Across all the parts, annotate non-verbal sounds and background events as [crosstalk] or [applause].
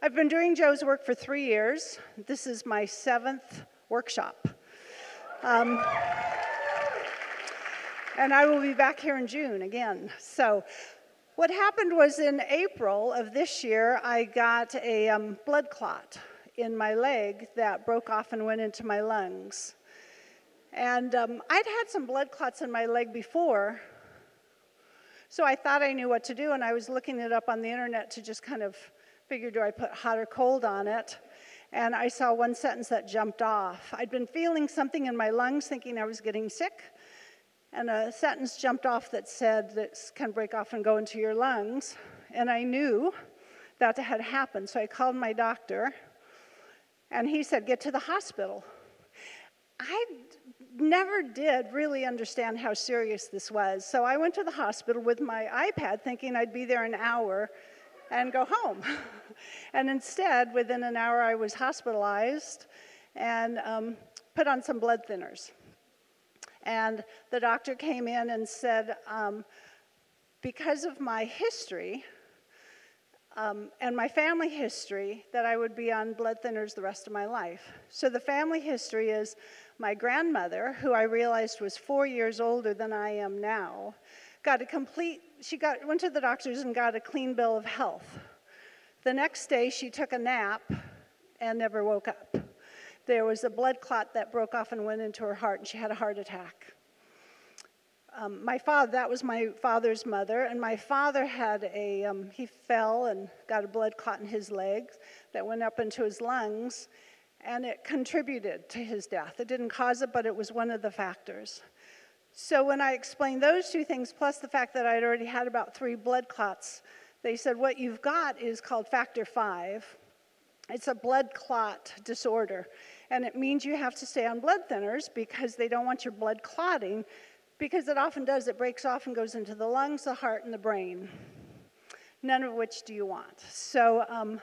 I've been doing Joe's work for three years. This is my seventh workshop. Um, and I will be back here in June again. So, what happened was in April of this year, I got a um, blood clot in my leg that broke off and went into my lungs. And um, I'd had some blood clots in my leg before, so I thought I knew what to do, and I was looking it up on the internet to just kind of figure do I put hot or cold on it? And I saw one sentence that jumped off. I'd been feeling something in my lungs, thinking I was getting sick, and a sentence jumped off that said this can break off and go into your lungs. And I knew that had happened, so I called my doctor, and he said, Get to the hospital. I never did really understand how serious this was. So I went to the hospital with my iPad thinking I'd be there an hour and go home. [laughs] and instead, within an hour, I was hospitalized and um, put on some blood thinners. And the doctor came in and said, um, because of my history um, and my family history, that I would be on blood thinners the rest of my life. So the family history is my grandmother, who I realized was four years older than I am now, got a complete, she got, went to the doctors and got a clean bill of health. The next day, she took a nap and never woke up. There was a blood clot that broke off and went into her heart, and she had a heart attack. Um, my father, that was my father's mother, and my father had a, um, he fell and got a blood clot in his leg that went up into his lungs, and it contributed to his death. It didn't cause it, but it was one of the factors. So when I explained those two things, plus the fact that I'd already had about three blood clots, they said, What you've got is called factor five. It's a blood clot disorder. And it means you have to stay on blood thinners because they don't want your blood clotting, because it often does. It breaks off and goes into the lungs, the heart, and the brain. None of which do you want. So um,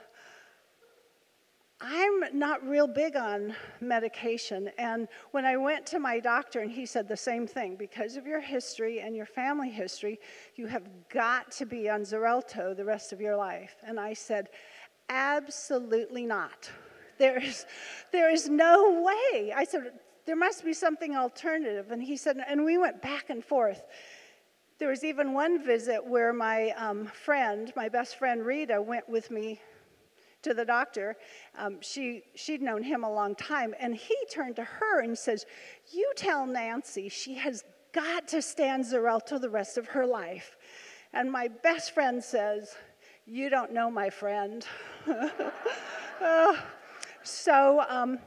I'm not real big on medication. And when I went to my doctor, and he said the same thing because of your history and your family history, you have got to be on Xarelto the rest of your life. And I said, absolutely not. There is, there is no way. I said, there must be something alternative. And he said, and we went back and forth. There was even one visit where my um, friend, my best friend Rita, went with me to the doctor. Um, she, she'd known him a long time, and he turned to her and says, You tell Nancy she has got to stand Xarelto the rest of her life. And my best friend says, You don't know my friend. [laughs] uh, so um,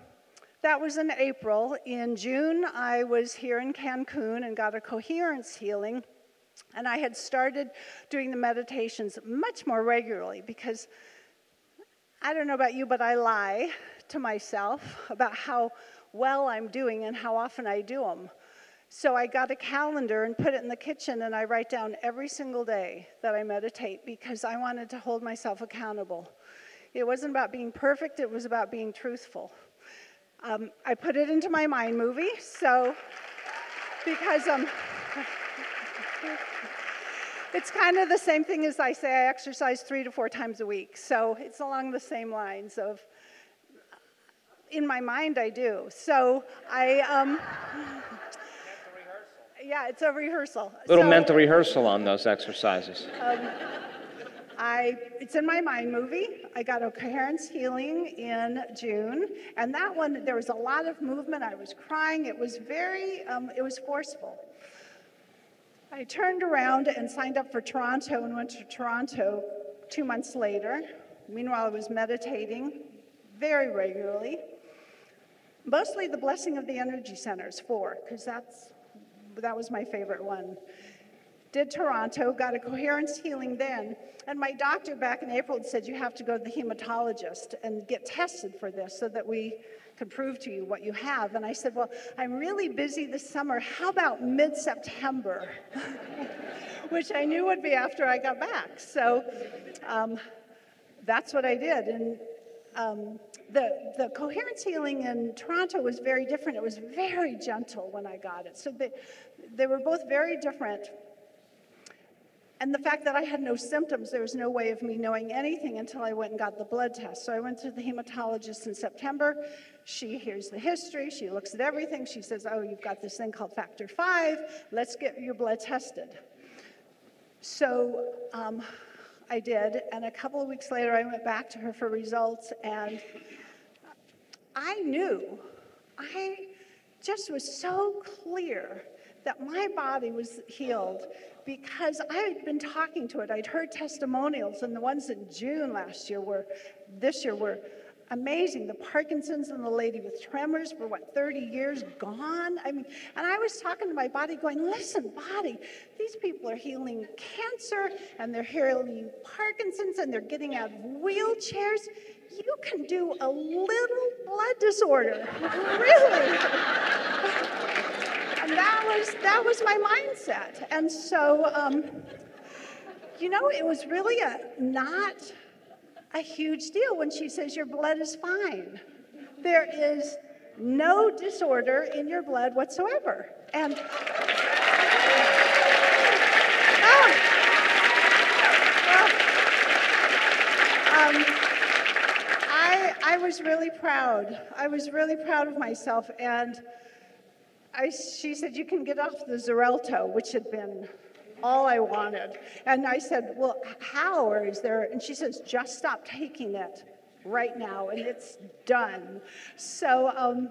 that was in April. In June, I was here in Cancun and got a coherence healing. And I had started doing the meditations much more regularly because I don't know about you, but I lie to myself about how well I'm doing and how often I do them. So I got a calendar and put it in the kitchen, and I write down every single day that I meditate because I wanted to hold myself accountable. It wasn't about being perfect, it was about being truthful. Um, I put it into my mind movie, so because um, [laughs] it's kind of the same thing as I say I exercise three to four times a week. So it's along the same lines of, in my mind, I do. So I, um, yeah, it's a rehearsal. Little so, mental rehearsal on those exercises. Um, I, it's in my mind movie. I got a coherence healing in June, and that one there was a lot of movement. I was crying. It was very, um, it was forceful. I turned around and signed up for Toronto and went to Toronto two months later. Meanwhile, I was meditating very regularly. Mostly the blessing of the energy centers, four, because that's that was my favorite one. Did Toronto, got a coherence healing then, and my doctor back in April said you have to go to the hematologist and get tested for this so that we could prove to you what you have. And I said, Well, I'm really busy this summer. How about mid September? [laughs] Which I knew would be after I got back. So um, that's what I did. And um, the, the coherence healing in Toronto was very different. It was very gentle when I got it. So they, they were both very different. And the fact that I had no symptoms, there was no way of me knowing anything until I went and got the blood test. So I went to the hematologist in September. She hears the history, she looks at everything. She says, Oh, you've got this thing called factor five. Let's get your blood tested. So um, I did. And a couple of weeks later, I went back to her for results. And I knew, I just was so clear that my body was healed because I had been talking to it. I'd heard testimonials, and the ones in June last year were, this year were amazing. The Parkinson's and the lady with tremors for what, 30 years gone? I mean, and I was talking to my body going, listen, body, these people are healing cancer and they're healing Parkinson's and they're getting out of wheelchairs. You can do a little blood disorder, [laughs] really. [laughs] that was that was my mindset. And so, um, you know, it was really a not a huge deal when she says your blood is fine. There is no disorder in your blood whatsoever. And oh, um, I, I was really proud. I was really proud of myself. And I, she said, You can get off the Xarelto, which had been all I wanted. And I said, Well, how? Or is there? And she says, Just stop taking it right now, and it's done. So um,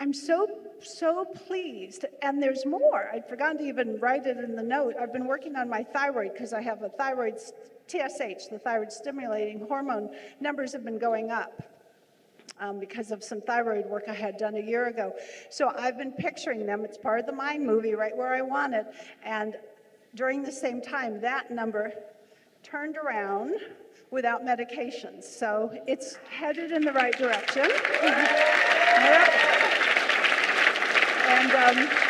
I'm so, so pleased. And there's more. I'd forgotten to even write it in the note. I've been working on my thyroid because I have a thyroid, TSH, the thyroid stimulating hormone. Numbers have been going up um, because of some thyroid work I had done a year ago. So I've been picturing them. It's part of the mind movie, right where I want it. And during the same time, that number turned around without medications. So it's headed in the right direction. [laughs] yep. And um,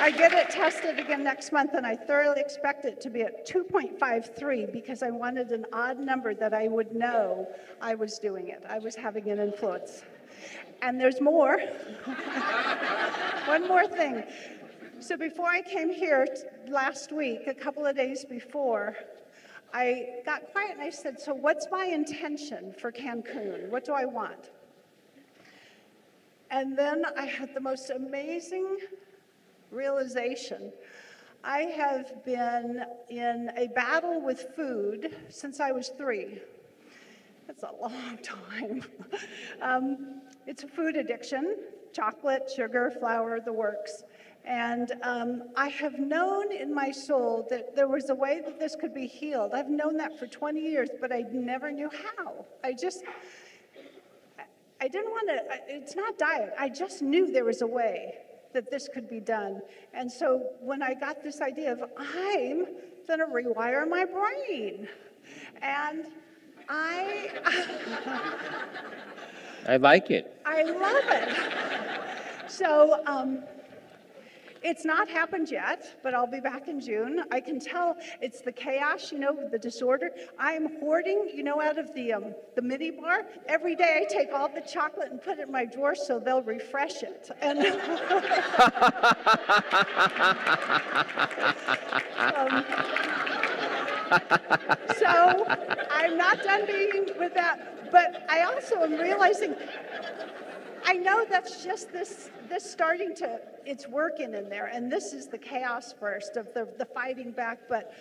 I get it tested again next month, and I thoroughly expect it to be at 2.53 because I wanted an odd number that I would know I was doing it. I was having an influence. And there's more. [laughs] One more thing. So before I came here last week, a couple of days before, I got quiet and I said, So, what's my intention for Cancun? What do I want? And then I had the most amazing realization. I have been in a battle with food since I was three. That's a long [laughs] time. um, it's a food addiction chocolate, sugar, flour, the works. And um, I have known in my soul that there was a way that this could be healed. I've known that for 20 years, but I never knew how. I just, I didn't want to, it's not diet. I just knew there was a way that this could be done. And so when I got this idea of I'm going to rewire my brain, and I. I like it. I love it. So, um, it's not happened yet, but I'll be back in June. I can tell it's the chaos, you know, the disorder. I'm hoarding, you know, out of the um, the mini bar. Every day I take all the chocolate and put it in my drawer so they'll refresh it. And [laughs] um, so I'm not done being with that, but I also am realizing I know that's just this this starting to it's working in there, and this is the chaos first of the the fighting back. But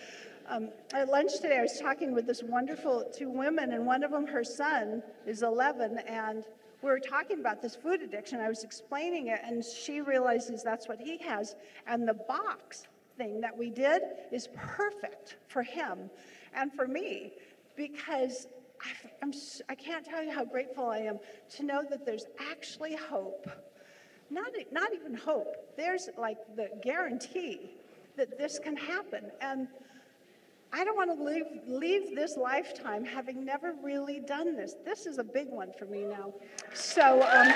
um, at lunch today, I was talking with this wonderful two women, and one of them, her son, is 11, and we were talking about this food addiction. I was explaining it, and she realizes that's what he has, and the box thing that we did is perfect for him and for me because I'm, I can't tell you how grateful I am to know that there's actually hope. Not, not even hope, there's like the guarantee that this can happen. And I don't want to leave, leave this lifetime having never really done this. This is a big one for me now. So, um,